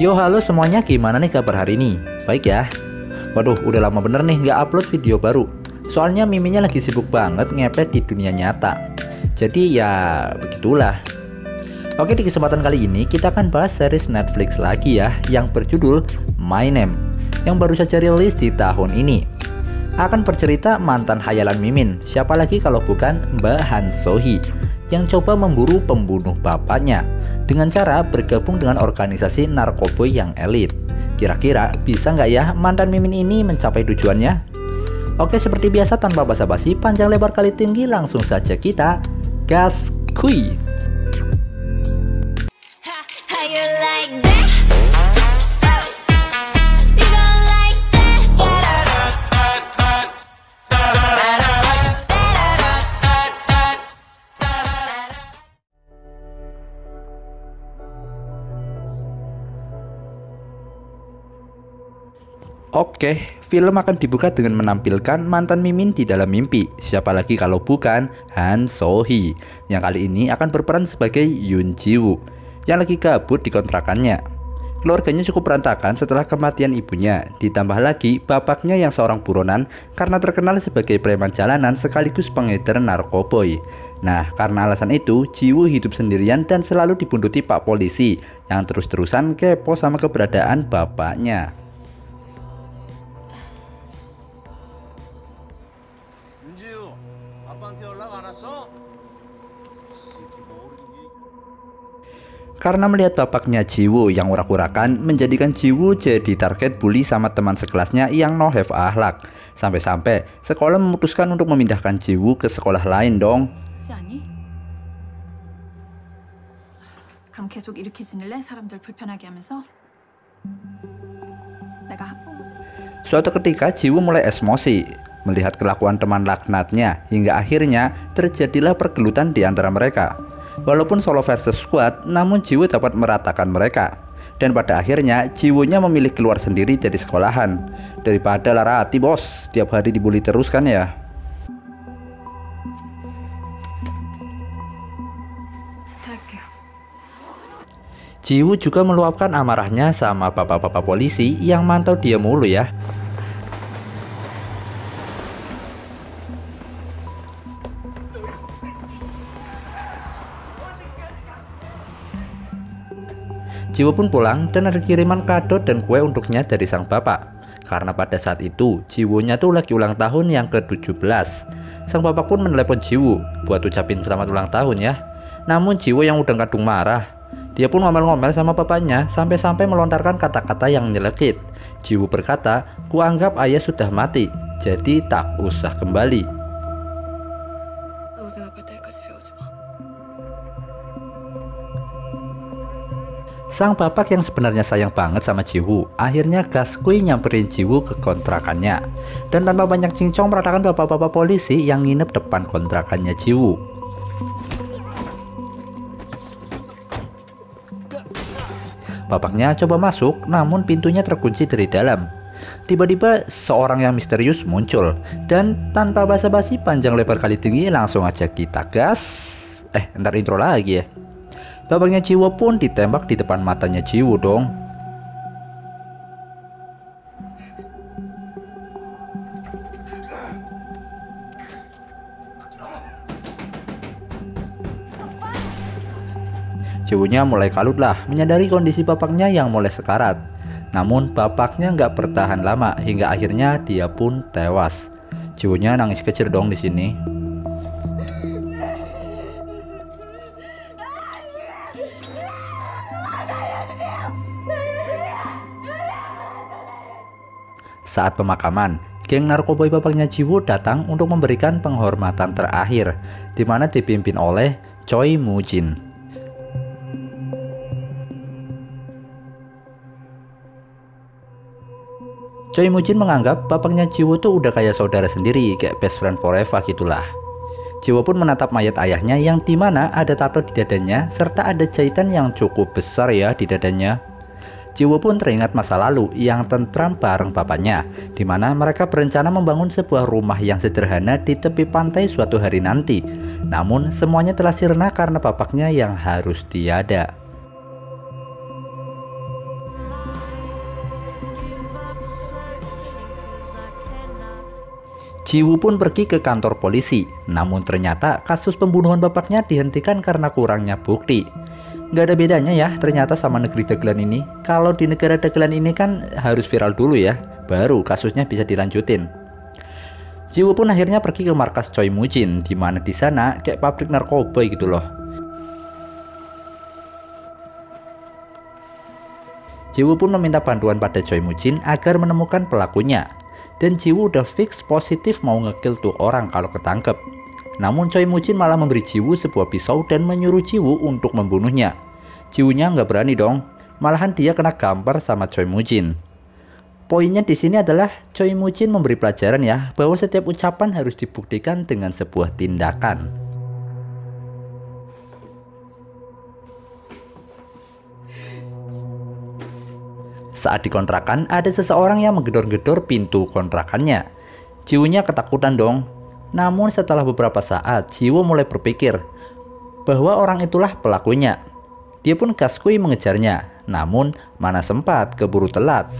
Yo halo semuanya. Gimana nih kabar hari ini? Baik ya? Waduh udah lama bener nih nggak upload video baru. Soalnya Miminya lagi sibuk banget ngepet di dunia nyata. Jadi ya begitulah. Oke di kesempatan kali ini kita akan bahas series Netflix lagi ya Yang berjudul My Name Yang baru saja rilis di tahun ini. Akan bercerita mantan hayalan Mimin. Siapa lagi kalau bukan Mbak Han Sohee yang coba memburu pembunuh bapaknya dengan cara bergabung dengan organisasi narkoboy yang elit. Kira-kira bisa nggak ya mantan Mimin ini mencapai tujuannya? Oke seperti biasa tanpa basa-basi panjang lebar kali tinggi langsung saja kita gas kui. Oke, film akan dibuka dengan menampilkan mantan Mimin di dalam mimpi. Siapa lagi kalau bukan Han Sohee, yang kali ini akan berperan sebagai Yoon Ji Woo, yang lagi kabut di kontrakannya. Keluarganya cukup berantakan setelah kematian ibunya, ditambah lagi bapaknya yang seorang buronan karena terkenal sebagai preman jalanan sekaligus pengedar narkoboy. Nah, karena alasan itu, Jiwo hidup sendirian dan selalu dibuntuti pak polisi yang terus-terusan kepo sama keberadaan bapaknya. Karena melihat bapaknya Jiwo yang urak-urakan menjadikan Jiwo jadi target bully sama teman sekelasnya yang no have ahlak. Sampai-sampai sekolah memutuskan untuk memindahkan Jiwo ke sekolah lain dong. Suatu ketika Jiwo mulai emosi melihat kelakuan teman laknatnya hingga akhirnya terjadilah pergelutan di antara mereka. Walaupun solo versus squad, namun Jiwo dapat meratakan mereka. Dan pada akhirnya, Jiwonya memilih keluar sendiri dari sekolahan. Daripada lara hati bos, tiap hari dibully terus kan ya. Jiwo juga meluapkan amarahnya sama bapak-bapak polisi yang mantau dia mulu ya. Jiwo pun pulang dan ada kiriman kado dan kue untuknya dari sang bapak. Karena pada saat itu Jiwonya tuh lagi ulang tahun yang ke-17. Sang bapak pun menelepon Jiwo buat ucapin selamat ulang tahun ya. Namun Jiwo yang udah kadung marah. Dia pun ngomel-ngomel sama bapaknya sampai-sampai melontarkan kata-kata yang nyelekit. Jiwo berkata, kuanggap ayah sudah mati, jadi tak usah kembali. Sang bapak yang sebenarnya sayang banget sama Jiwu akhirnya Gaskui nyamperin Jiwu ke kontrakannya dan tanpa banyak cincong meratakan bapak-bapak polisi yang nginep depan kontrakannya Jiwu. Bapaknya coba masuk namun pintunya terkunci dari dalam. Tiba-tiba seorang yang misterius muncul dan tanpa basa-basi panjang lebar kali tinggi langsung aja kita gas. Eh, ntar intro lagi ya. Bapaknya Jiwo pun ditembak di depan matanya Jiwo dong. Jiwonya mulai kalut lah menyadari kondisi bapaknya yang mulai sekarat. Namun bapaknya nggak bertahan lama hingga akhirnya dia pun tewas. Jiwonya nangis kecil dong di sini. Saat pemakaman, geng narkoboy bapaknya Jiwo datang untuk memberikan penghormatan terakhir, di mana dipimpin oleh Choi Mujin. Choi Mujin menganggap bapaknya Jiwo tuh udah kayak saudara sendiri, kayak best friend forever gitulah. Jiwo pun menatap mayat ayahnya yang di mana ada tato di dadanya serta ada jahitan yang cukup besar ya di dadanya. Jiwo pun teringat masa lalu yang tentram bareng bapaknya, di mana mereka berencana membangun sebuah rumah yang sederhana di tepi pantai suatu hari nanti. Namun, semuanya telah sirna karena bapaknya yang harus tiada. Jiwu pun pergi ke kantor polisi, namun ternyata kasus pembunuhan bapaknya dihentikan karena kurangnya bukti. Gak ada bedanya ya ternyata sama negeri dagelan ini. Kalau di negara dagelan ini kan harus viral dulu ya, baru kasusnya bisa dilanjutin. Jiwoo pun akhirnya pergi ke markas Choi Mujin, di mana di sana kayak pabrik narkoba gitu loh. Jiwoo pun meminta bantuan pada Choi Mujin agar menemukan pelakunya dan Jiwoo udah fix positif mau ngekill tuh orang kalau ketangkep. Namun Choi Mujin malah memberi Jiwoo sebuah pisau dan menyuruh Jiwoo untuk membunuhnya. Jiwoonya nggak berani dong, malahan dia kena gampar sama Choi Mujin. Poinnya di sini adalah Choi Mujin memberi pelajaran ya bahwa setiap ucapan harus dibuktikan dengan sebuah tindakan. Saat dikontrakan, ada seseorang yang menggedor-gedor pintu kontrakannya. Jiwunya ketakutan dong. Namun setelah beberapa saat, Jiwo mulai berpikir bahwa orang itulah pelakunya. Dia pun gaskui mengejarnya, namun mana sempat keburu telat.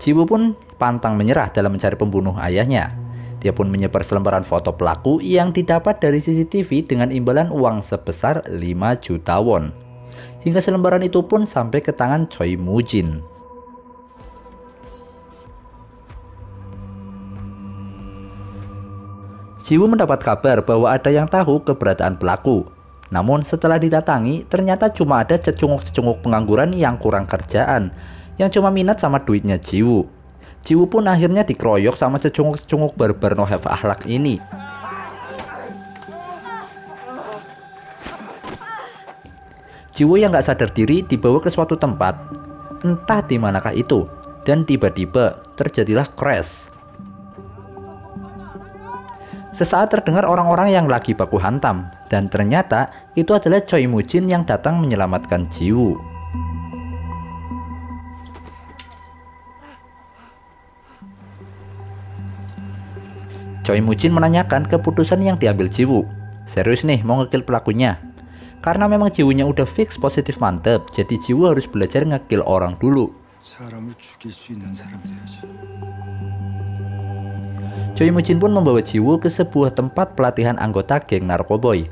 Jiwo pun pantang menyerah dalam mencari pembunuh ayahnya. Dia pun menyebar selembaran foto pelaku yang didapat dari CCTV dengan imbalan uang sebesar 5 juta won. Hingga selembaran itu pun sampai ke tangan Choi Mujin. Jiwoo mendapat kabar bahwa ada yang tahu keberadaan pelaku. Namun setelah didatangi, ternyata cuma ada cecunguk-cecunguk pengangguran yang kurang kerjaan, yang cuma minat sama duitnya Jiwoo. Jiwu pun akhirnya dikeroyok sama secunguk-secunguk barbar no have akhlak ini. Jiwu yang gak sadar diri dibawa ke suatu tempat, entah di manakah itu, dan tiba-tiba terjadilah crash. Sesaat terdengar orang-orang yang lagi baku hantam, dan ternyata itu adalah Choi Mujin yang datang menyelamatkan Jiwu. Choi Mujin menanyakan keputusan yang diambil Jiwoo. Serius nih mau ngekill pelakunya? Karena memang Jiwoonya udah fix positif mantep, jadi Jiwoo harus belajar ngekill orang dulu. Choi Mujin pun membawa Jiwoo ke sebuah tempat pelatihan anggota geng narkoboy.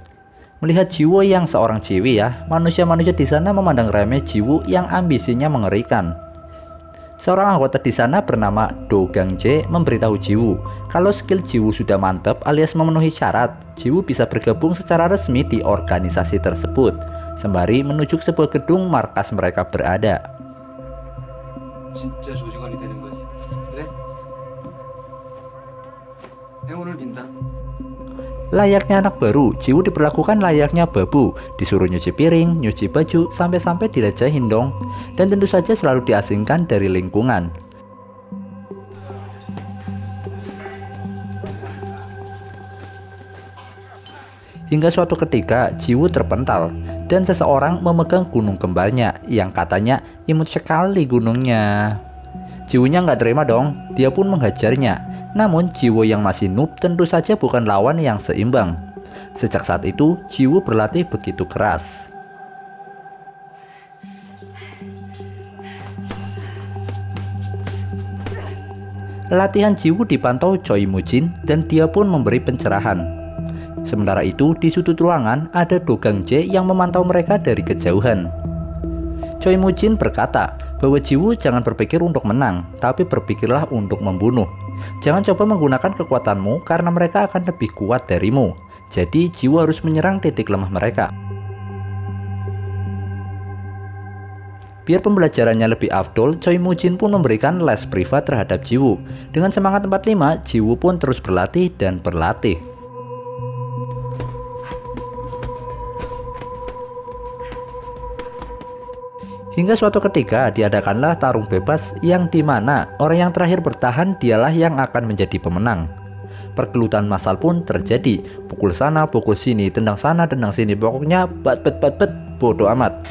Melihat Jiwoo yang seorang ciwi ya, manusia-manusia di sana memandang remeh Jiwoo yang ambisinya mengerikan. Seorang anggota di sana bernama Do Gang Jae memberitahu Jiwoo kalau skill Jiwoo sudah mantap alias memenuhi syarat, Jiwoo bisa bergabung secara resmi di organisasi tersebut, sembari menuju sebuah gedung markas mereka berada. Layaknya anak baru, Jiwu diperlakukan layaknya babu, disuruh nyuci piring, nyuci baju, sampai-sampai dilecehin dong. Dan tentu saja selalu diasingkan dari lingkungan. Hingga suatu ketika, Jiwu terpental dan seseorang memegang gunung kembarnya yang katanya imut sekali gunungnya. Jiwunya nggak terima dong, dia pun menghajarnya namun Jiwo yang masih noob tentu saja bukan lawan yang seimbang. Sejak saat itu, Jiwo berlatih begitu keras. Latihan Jiwo dipantau Choi Mujin dan dia pun memberi pencerahan. Sementara itu, di sudut ruangan ada Dogang Jae yang memantau mereka dari kejauhan. Choi Mujin berkata bahwa Jiwo jangan berpikir untuk menang, tapi berpikirlah untuk membunuh. Jangan coba menggunakan kekuatanmu karena mereka akan lebih kuat darimu. Jadi jiwa harus menyerang titik lemah mereka. Biar pembelajarannya lebih afdol, Choi Mujin pun memberikan les privat terhadap Jiwu. Dengan semangat 45, Jiwu pun terus berlatih dan berlatih. Hingga suatu ketika diadakanlah tarung bebas yang di mana orang yang terakhir bertahan dialah yang akan menjadi pemenang. Pergelutan massal pun terjadi, pukul sana, pukul sini, tendang sana, tendang sini, pokoknya bat bat bat bat, bodoh amat.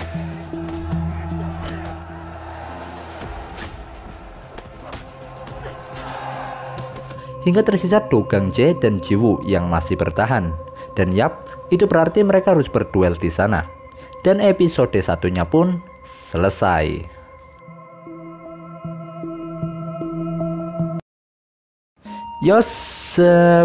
Hingga tersisa Dogang Jae dan Jiwu yang masih bertahan. Dan yap, itu berarti mereka harus berduel di sana. Dan episode satunya pun selesai. Yos,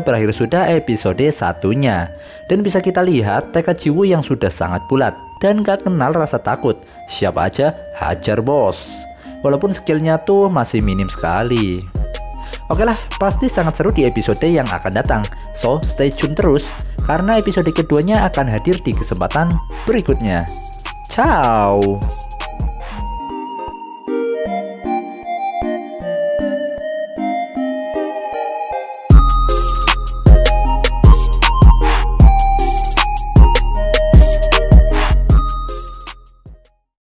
berakhir sudah episode satunya. Dan bisa kita lihat tekad Jiwo yang sudah sangat bulat Dan gak kenal rasa takut. Siapa aja hajar bos. Walaupun skillnya tuh masih minim sekali. Oke lah, pasti sangat seru di episode yang akan datang. So, stay tune terus Karena episode keduanya akan hadir di kesempatan berikutnya. Ciao!